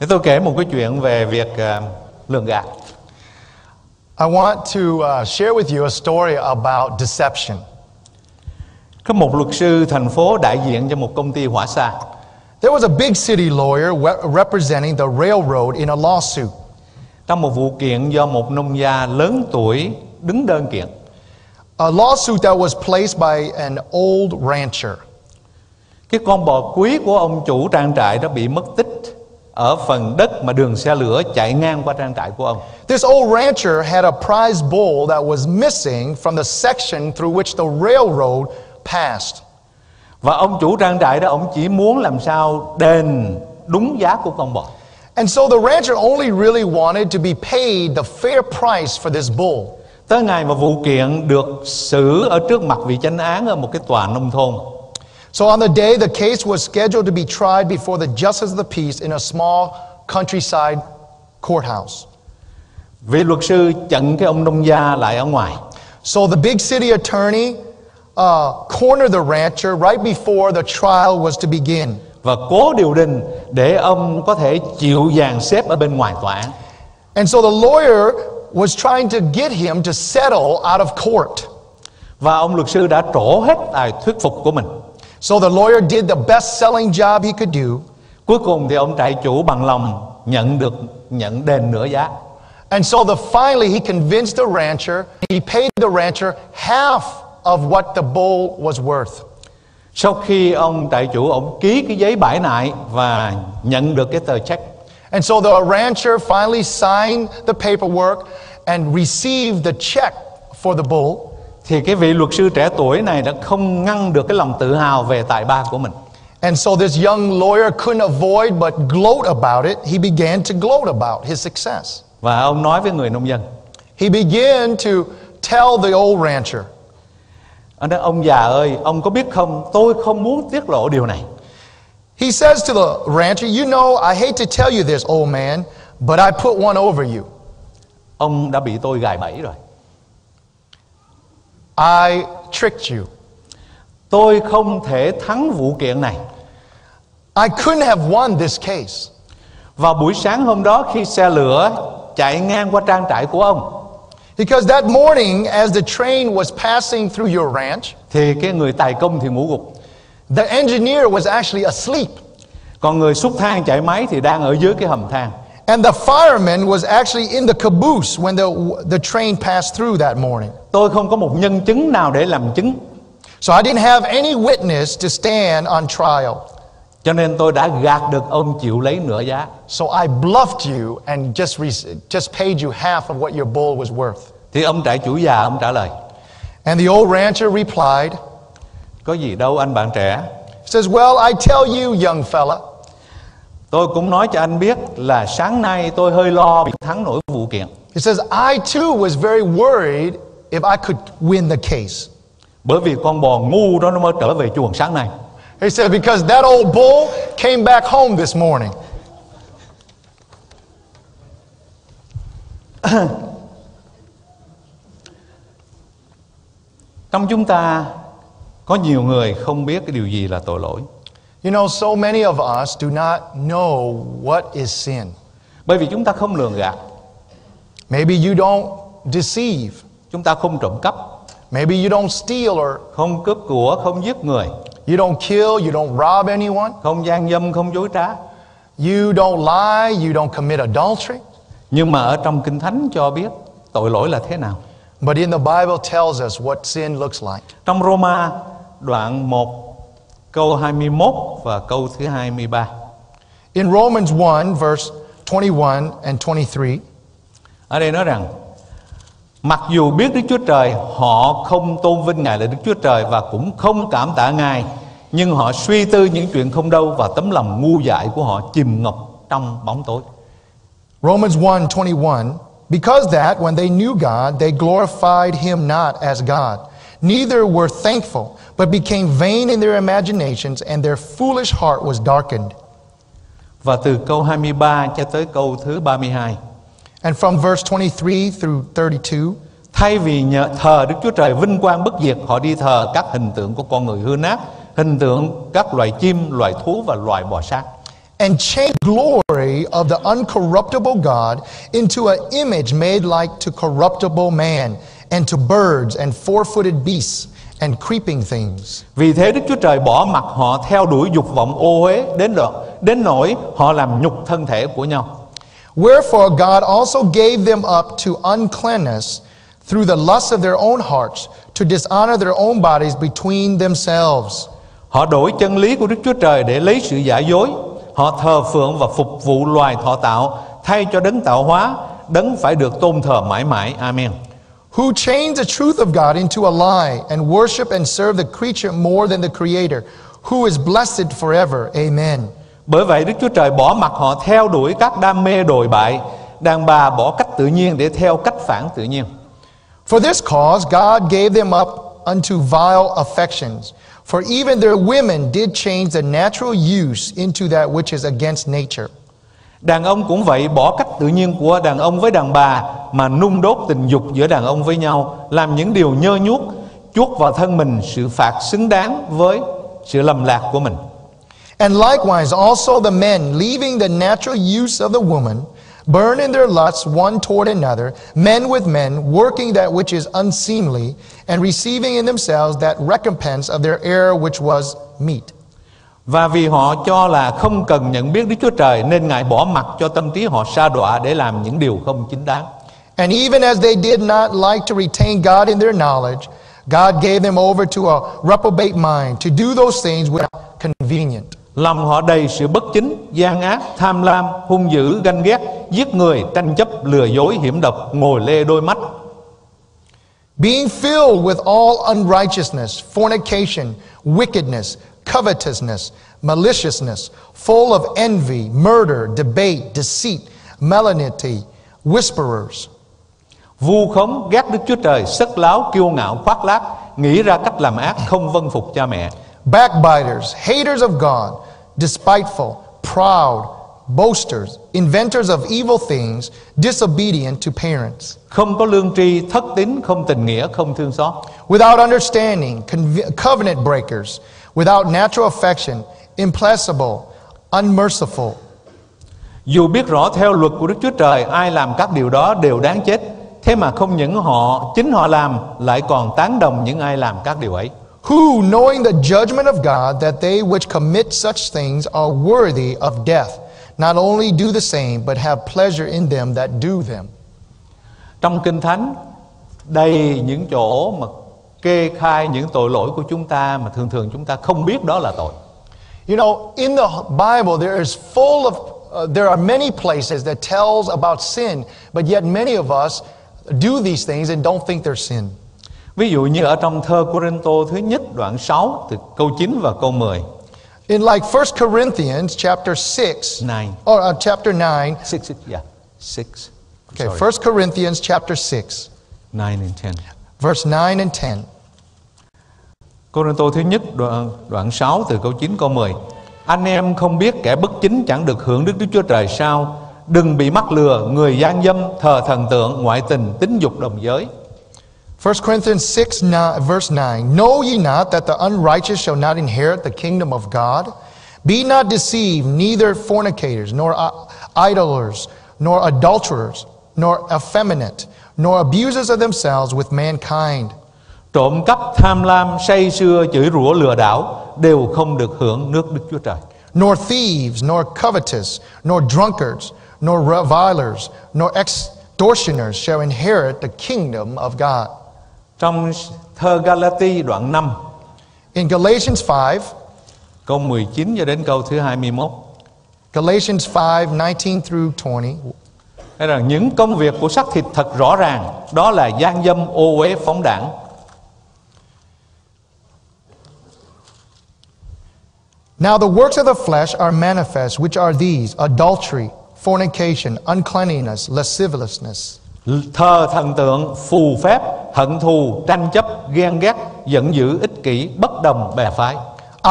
Để tôi kể một cái chuyện về việc à, lường gạt. I want to uh, share with you a story about deception. Có một luật sư thành phố đại diện cho một công ty hỏa xa. There was a big city lawyer representing the railroad in a lawsuit. Trong một vụ kiện do một nông gia lớn tuổi đứng đơn kiện. A lawsuit that was placed by an old rancher. Cái con bò quý của ông chủ trang trại đã bị mất tích ở phần đất mà đường xe lửa chạy ngang qua trang trại của ông. This old rancher had a prize bull that was missing from the section through which the railroad passed. Và ông chủ trang trại đó ông chỉ muốn làm sao đền đúng giá của con bò. And so the rancher only really wanted to be paid the fair price for this bull. Tới ngày mà vụ kiện được xử ở trước mặt vị chánh án ở một cái tòa nông thôn. So on the day the case was scheduled to be tried before the justice of the peace in a small countryside courthouse. Vị luật sư chặn cái ông nông gia lại ở ngoài. So the big city attorney uh, cornered the rancher right before the trial was to begin. và cố điều đình để ông có thể chịu dàn xếp ở bên ngoài tòa án. And so the lawyer was trying to get him to settle out of court. Và ông luật sư đã trổ hết tài thuyết phục của mình. So the lawyer did the best selling job he could do. Cuối cùng thì ông trại chủ bằng lòng nhận được nhận đền nửa giá. And so the, finally he convinced the rancher, he paid the rancher half of what the bull was worth. Sau khi ông trại chủ ông ký cái giấy bãi nại và nhận được cái tờ check And so the rancher finally signed the paperwork and received the check for the bull. Thì cái vị luật sư trẻ tuổi này đã không ngăn được cái lòng tự hào về tài ba của mình. And so this young lawyer couldn't avoid but gloat about it. He began to gloat about his success. Và ông nói với người nông dân, He began to tell the old rancher, ông nói ông già ơi, ông có biết không, tôi không muốn tiết lộ điều này. he says to the rancher, You know, I hate to tell you this, old man, but I put one over you. Ông đã bị tôi gài bẫy rồi. I tricked you. Tôi không thể thắng vụ kiện này. I couldn't have won this case. Vào buổi sáng hôm đó khi xe lửa chạy ngang qua trang trại của ông Because that morning, as the train was passing through your ranch, thì cái người tài công thì ngủ gục. the engineer was actually asleep. Còn người xúc thang chạy máy thì đang ở dưới cái hầm thang. And the fireman was actually in the caboose when the, the train passed through that morning. Tôi không có một nhân chứng nào để làm chứng. So I didn't have any witness to stand on trial. Cho nên tôi đã gạt được ông chịu lấy nửa giá. So I bluffed you and just, re- just paid you half of what your bull was worth. Thì ông trại chủ già ông trả lời. And the old rancher replied, Có gì đâu anh bạn trẻ. he says, Well, I tell you, young fella, Tôi cũng nói cho anh biết là sáng nay tôi hơi lo bị thắng nổi vụ kiện. he says, I too was very worried if I could win the case. Bởi vì con bò ngu đó nó mới trở về chuồng sáng nay. He said, Because that old bull came back home this morning. Trong chúng ta có nhiều người không biết cái điều gì là tội lỗi. You know, so many of us do not know what is sin. Bởi vì chúng ta không lường gạt, Maybe you don't deceive. chúng ta không trộm cắp, Maybe you don't steal or không cướp của, không giết người, you don't kill, you don't rob anyone. không gian dâm, không dối trá. You don't lie, you don't commit adultery. Nhưng mà ở trong Kinh Thánh cho biết tội lỗi là thế nào. But in the Bible tells us what sin looks like. Trong Roma đoạn 1 câu 21 và câu thứ 23. In Romans 1, verse 21 and 23, Ở đây nói rằng Mặc dù biết Đức Chúa Trời Họ không tôn vinh Ngài là Đức Chúa Trời Và cũng không cảm tạ Ngài Nhưng họ suy tư những chuyện không đâu Và tấm lòng ngu dại của họ chìm ngập trong bóng tối Romans 1 21, because that when they knew God, they glorified him not as God, neither were thankful, but became vain in their imaginations, and their foolish heart was darkened. Và từ câu 23 cho tới câu thứ 32 And from verse 23 through 32, Thay vì nhờ thờ Đức Chúa Trời vinh quang bất diệt Họ đi thờ các hình tượng của con người hư nát Hình tượng các loài chim, loài thú và loài bò sát and change glory of the uncorruptible God into an image made like to corruptible man and to birds and four-footed beasts and creeping things. Vì thế Đức Chúa Trời bỏ mặc họ theo đuổi dục vọng ô uế đến độ, đến nỗi họ làm nhục thân thể của nhau. Wherefore God also gave them up to uncleanness through the lust of their own hearts to dishonor their own bodies between themselves. Họ đổi chân lý của Đức Chúa Trời để lấy sự giả dối. Họ thờ phượng và phục vụ loài thọ tạo thay cho đấng tạo hóa, đấng phải được tôn thờ mãi mãi. Amen. Who changed the truth of God into a lie and worship and serve the creature more than the Creator, who is blessed forever. Amen. Bởi vậy Đức Chúa Trời bỏ mặc họ theo đuổi các đam mê đồi bại, đàn bà bỏ cách tự nhiên để theo cách phản tự nhiên. For this cause, God gave them up unto vile affections. For even their women did change the natural use into that which is against nature. Đàn ông cũng vậy bỏ cách tự nhiên của đàn ông với đàn bà mà nung đốt tình dục giữa đàn ông với nhau, làm những điều nhơ nhuốc, chuốc vào thân mình sự phạt xứng đáng với sự lầm lạc của mình. And likewise, also the men, leaving the natural use of the woman, burn in their lusts one toward another, men with men, working that which is unseemly, and receiving in themselves that recompense of their error which was meet. Và vì họ cho là không cần nhận biết Đức Chúa Trời nên Ngài bỏ mặc cho tâm trí họ sa đọa để làm những điều không chính đáng. And even as they did not like to retain God in their knowledge, God gave them over to a reprobate mind to do those things which are convenient. Lòng họ đầy sự bất chính, gian ác, tham lam, hung dữ, ganh ghét, giết người, tranh chấp, lừa dối, hiểm độc, ngồi lê đôi mắt. Being filled with all unrighteousness, fornication, wickedness, covetousness, maliciousness, full of envy, murder, debate, deceit, malignity, whisperers. Vu khống, ghét Đức Chúa Trời, sức láo, kiêu ngạo, khoác lác, nghĩ ra cách làm ác, không vâng phục cha mẹ. backbiters, haters of God, despiteful, proud, boasters, inventors of evil things, disobedient to parents, Không có lương tri, thất tín, không tình nghĩa, không thương xót. without understanding, covenant breakers, without natural affection, implacable, unmerciful, Dù biết rõ theo luật của Đức Chúa Trời ai làm các điều đó đều đáng chết, thế mà không những họ chính họ làm lại còn tán đồng những ai làm các điều ấy. who, knowing the judgment of God, that they which commit such things are worthy of death, not only do the same, but have pleasure in them that do them. Trong Kinh Thánh đầy những chỗ mà kê khai những tội lỗi của chúng ta mà thường thường chúng ta không biết đó là tội. You know, in the Bible, there is full of, uh, there are many places that tells about sin, but yet many of us do these things and don't think they're sin. Ví dụ như ở trong thơ Corinto thứ nhất đoạn 6 từ câu 9 và câu 10. In like 1 Corinthians chapter 6, Nine. or uh, chapter 9, Six, six, yeah, six. okay, Sorry. 1 Corinthians chapter 6, Nine and ten. verse 9 and 10. Corinto thứ nhất đoạn, đoạn 6 từ câu 9 câu 10 Anh em không biết kẻ bất chính chẳng được hưởng Đức Đức Chúa Trời sao Đừng bị mắc lừa Người gian dâm, thờ thần tượng, ngoại tình, tính dục đồng giới 1 Corinthians 6, 9, verse 9. Know ye not that the unrighteous shall not inherit the kingdom of God? Be not deceived, neither fornicators, nor uh, idlers, nor adulterers, nor effeminate, nor abusers of themselves with mankind. Trộm cắp, tham lam, say sưa, chửi rủa, lừa đảo Đều không được hưởng nước Đức Chúa Trời. Nor thieves, nor covetous, nor drunkards, nor revilers, nor extortioners shall inherit the kingdom of God. Trong thơ Galati đoạn 5 In Galatians 5, Câu 19 cho đến câu thứ 21 Galatians 5, 19 through 20, Đây là những công việc của xác thịt thật rõ ràng Đó là gian dâm, ô uế, phóng đảng Now the works of the flesh are manifest, which are these adultery, fornication, uncleanness, lasciviousness, Thờ thần tượng, phù phép, hận thù, tranh chấp, ghen ghét, giận dữ, ích kỷ, bất đồng, bè phái.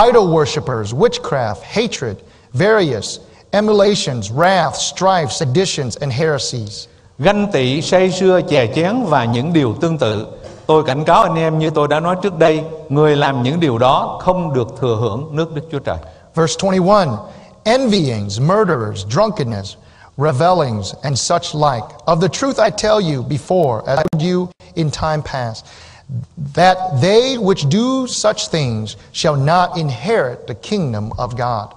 Idol worshippers, witchcraft, hatred, various, emulations, wrath, strife, seditions, and heresies. Ganh tị, say sưa, chè chén và những điều tương tự Tôi cảnh cáo anh em như tôi đã nói trước đây Người làm những điều đó không được thừa hưởng nước Đức Chúa Trời Verse 21 envyings, murderers, drunkenness, revelings, and such like. Of the truth I tell you before, as I told you in time past, that they which do such things shall not inherit the kingdom of God.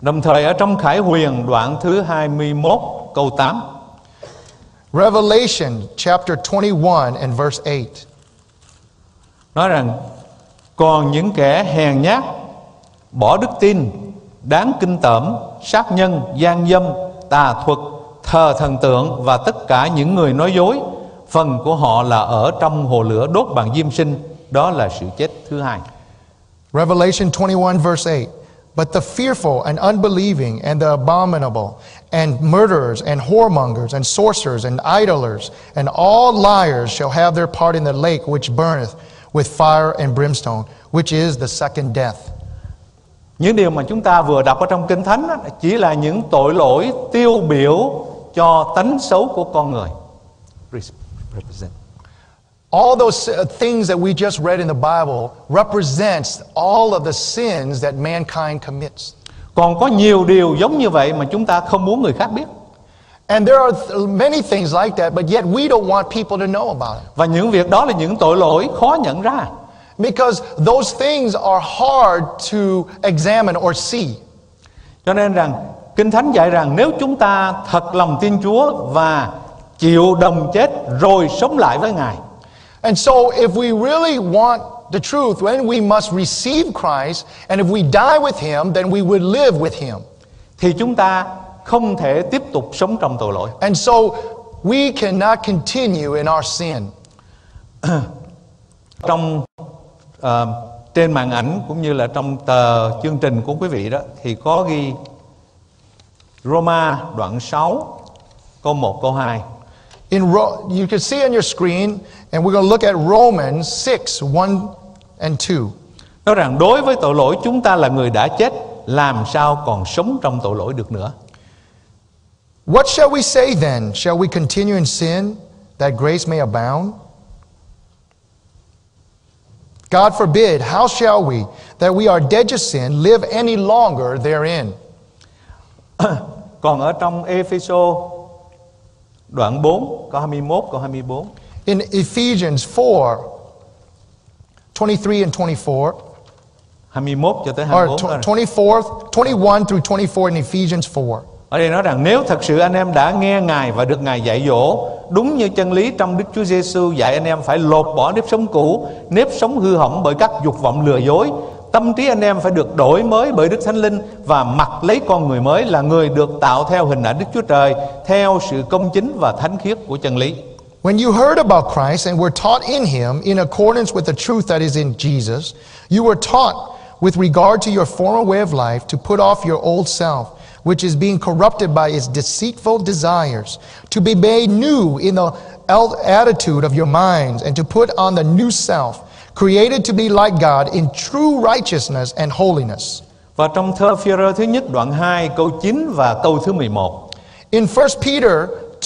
Đồng thời ở trong Khải Huyền đoạn thứ 21 câu 8 Revelation chapter 21 and verse 8 nói rằng còn những kẻ hèn nhát bỏ đức tin đáng kinh tởm sát nhân gian dâm tà thuật thờ thần tượng và tất cả những người nói dối phần của họ là ở trong hồ lửa đốt bằng diêm sinh đó là sự chết thứ hai Revelation 21, verse 8. But the fearful and unbelieving and the abominable and murderers and whoremongers and sorcerers and idlers and all liars shall have their part in the lake which burneth with fire and brimstone, which is the second death. những điều mà chúng ta vừa đọc ở trong kinh thánh chỉ là những tội lỗi tiêu biểu cho tánh xấu của con người Represent. All those uh, things that we just read in the Bible represents all of the sins that mankind commits. còn có nhiều điều giống như vậy mà chúng ta không muốn người khác biết And there are th- many things like that, but yet we don't want people to know about it. Và những việc đó là những tội lỗi khó nhận ra Because those things are hard to examine or see. Cho nên rằng Kinh Thánh dạy rằng nếu chúng ta thật lòng tin Chúa và chịu đồng chết rồi sống lại với Ngài And so, if we really want the truth, then we must receive Christ, and if we die with Him, then we would live with Him. thì chúng ta không thể tiếp tục sống trong tội lỗi. And so, we cannot continue in our sin. Trong ờ, trên màn ảnh cũng như là trong tờ chương trình của quý vị đó thì có ghi Roma đoạn 6 câu 1 câu 2. In Ro- you can see on your screen, and we're going to look at Romans 6 1 and 2. Nói rằng đối với tội lỗi chúng ta là người đã chết làm sao còn sống trong tội lỗi được nữa. What shall we say then? Shall we continue in sin that grace may abound? God forbid, how shall we, that we are dead to sin, live any longer therein? Còn ở trong Epheso đoạn 4 câu 21 câu 24 In Ephesians 4 23 and 24, 21 cho tới or 24 đó. tw- 24, 21 through 24 in Ephesians 4. Ở đây nói rằng nếu thật sự anh em đã nghe Ngài và được Ngài dạy dỗ đúng như chân lý trong Đức Chúa Giêsu dạy anh em phải lột bỏ nếp sống cũ, nếp sống hư hỏng bởi các dục vọng lừa dối. Tâm trí anh em phải được đổi mới bởi Đức Thánh Linh và mặc lấy con người mới là người được tạo theo hình ảnh Đức Chúa Trời theo sự công chính và thánh khiết của chân lý. When you heard about Christ and were taught in him in accordance with the truth that is in Jesus, you were taught with regard to your former way of life to put off your old self, which is being corrupted by its deceitful desires, to be made new in the attitude of your minds, and to put on the new self, created to be like God in true righteousness and holiness. Và trong thơ phi thứ nhất đoạn 2 câu 9 và câu thứ 11 In 1 Peter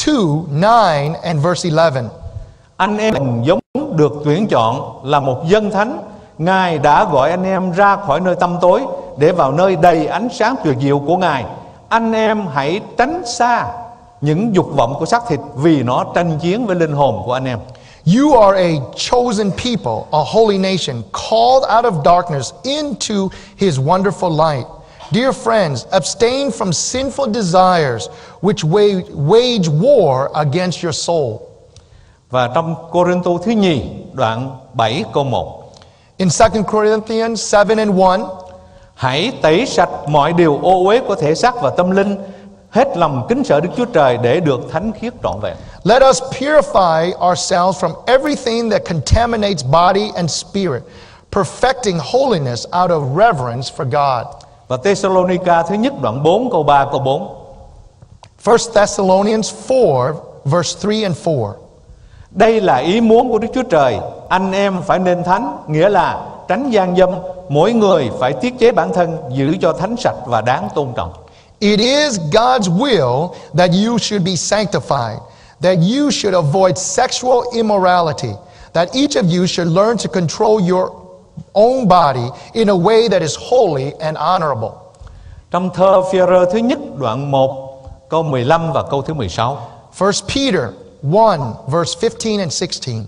2 9 and verse 11. Anh em giống được tuyển chọn là một dân thánh Ngài đã gọi anh em ra khỏi nơi tăm tối Để vào nơi đầy ánh sáng tuyệt diệu của Ngài Anh em hãy tránh xa những dục vọng của xác thịt Vì nó tranh chiến với linh hồn của anh em You are a chosen people, a holy nation, called out of darkness into his wonderful light. Dear friends, abstain from sinful desires which wage, wage war against your soul. Và trong Cô-rin-tô thứ nhì đoạn 7 câu 1 In 2 Corinthians 7 and 1, Hãy tẩy sạch mọi điều ô uế của thể xác và tâm linh Hết lòng kính sợ Đức Chúa Trời để được thánh khiết trọn vẹn let us purify ourselves from everything that contaminates body and spirit, perfecting holiness out of reverence for God. Và Thessalonica thứ nhất đoạn 4 câu 3 câu 4 1 Thessalonians 4, verse 3 and 4. Đây là ý muốn của Đức Chúa Trời Anh em phải nên thánh Nghĩa là tránh gian dâm Mỗi người phải tiết chế bản thân Giữ cho thánh sạch và đáng tôn trọng It is God's will that you should be sanctified, that you should avoid sexual immorality, that each of you should learn to control your own body in a way that is holy and honorable. Trong thơ Phi-rơ thứ nhất đoạn 1 câu 15 và câu thứ 16. 1 Peter 1, verse 15 and 16.